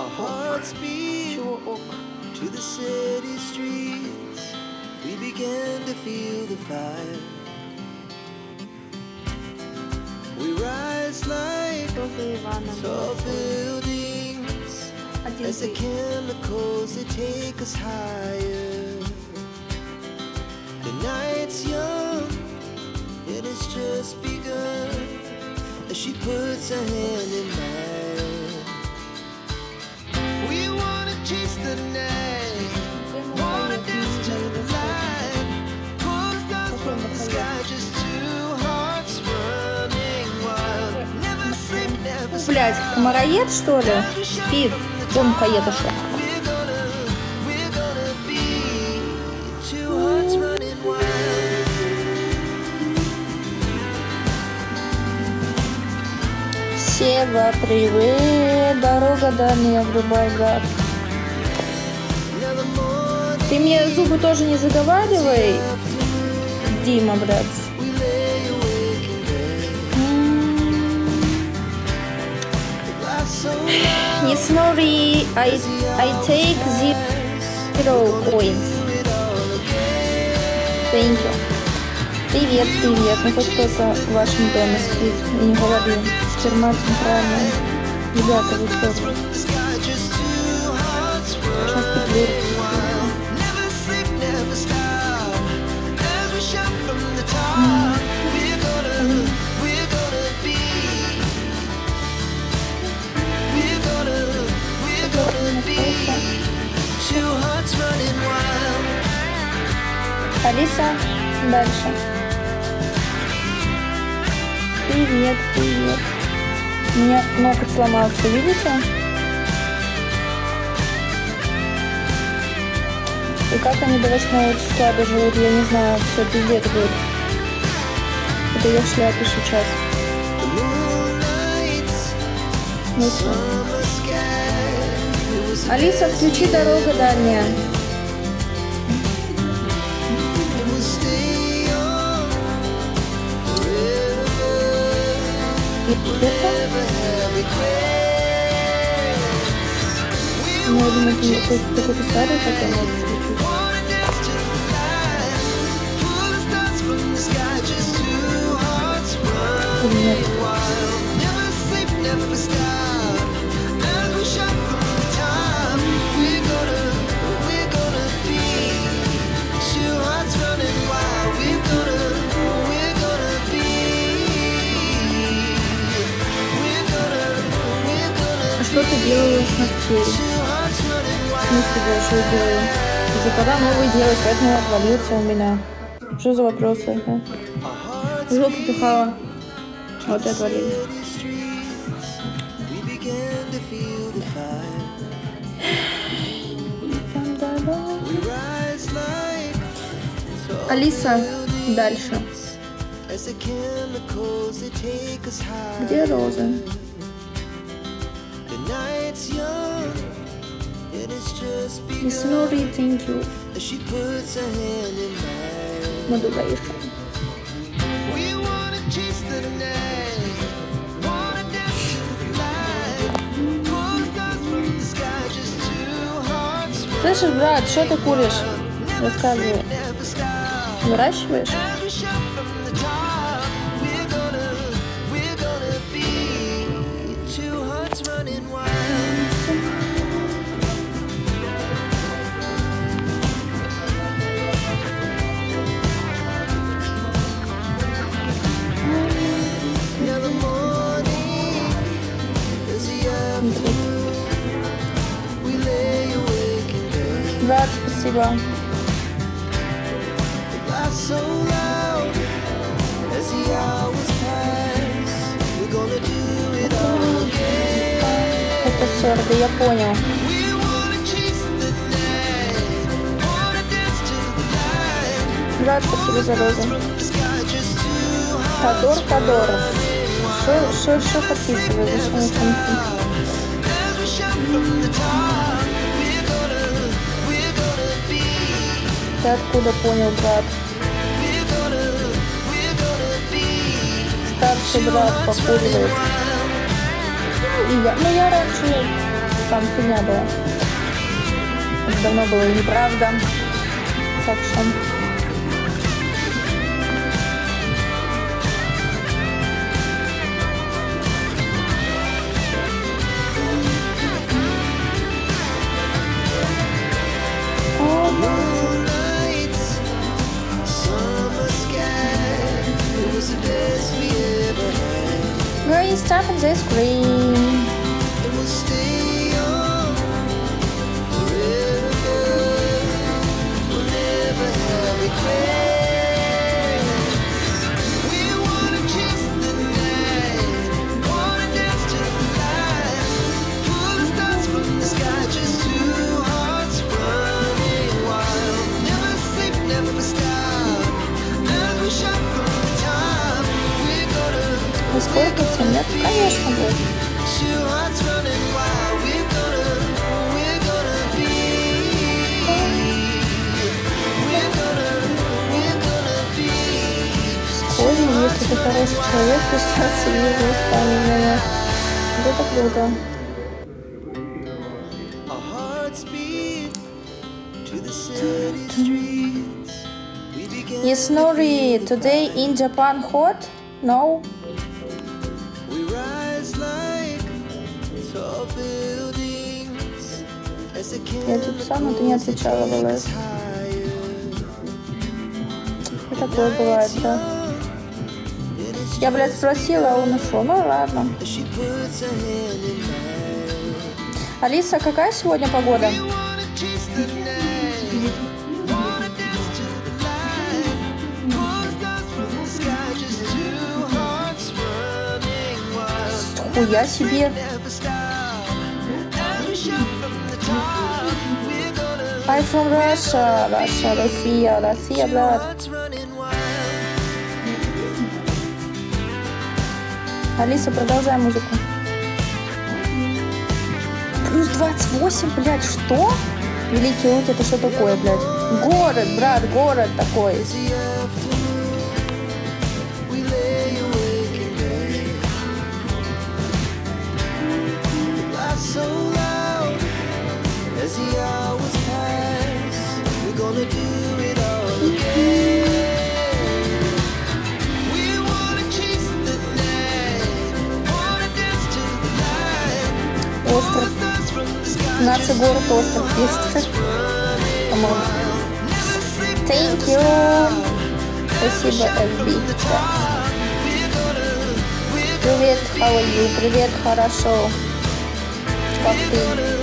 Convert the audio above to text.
a hearts beat to the city streets. We began to feel the fire. We rise like tall buildings as the chemicals they take us higher. The night's young, it has just begun as she puts her hand in mine. Блять, комароед что ли? Спит. Вон поеду wild. Сева, привет, дорога the morning Ты мне зубы тоже не заговаривай, Дима, блядь. Life's so loud, Не смотри, I, I take zero coins. do it all again. Thank you. Привет, привет. Ну хоть кто-то в вашем доме спит и не говорил. Тюрьма центральная. Ребята, вы что? Алиса, дальше. Привет, привет. У меня ноготь сломался, видите? И как они до 8 числа доживут, я не знаю, все пиздец будет. Это я в шляпе сейчас. Was a Алиса, включи дорога дальняя. the sky, just two hearts Или нет? Running В смысле, я делаю? Уже пора новый делать, поэтому отвалился у меня. Что за вопросы? а? Жопу пихала. Вот и отвалились. city streets, we began the sky, just two hearts Слышишь, брат, что ты куришь? Рассказывай. Выращиваешь? 20, спасибо. Это 40, я понял. Да, спасибо за розу. Тодор Тодоров. Что подписывает? Зачем это? Ты откуда понял, брат? Старший брат покуривает. И я, ну я раньше там фигня была. Это давно было неправда. Так что... Stop on the screen. we're gonna be. Поздно, если ты хороший человек, то сейчас его исполнение. Это круто. Our hearts beat to the city streets. We began Yes, Nori, today in Japan hot? No? Я тебе писала, но ты не отвечала в ЛС. И такое бывает, да. Я, блядь, спросила, а он ушел. Ну ладно. Алиса, какая сегодня погода? We wanna I'm from Russia, Russia, Россия, Россия, wild. Алиса, продолжай музыку. Плюс 28, блядь, что? Великий Лук, это что такое, блядь? Город, брат, город такой. So loud as the hours Остров. Наш город остров есть. По-моему. Thank you. Спасибо, FB. Привет, how are you? Привет, хорошо. Как ты?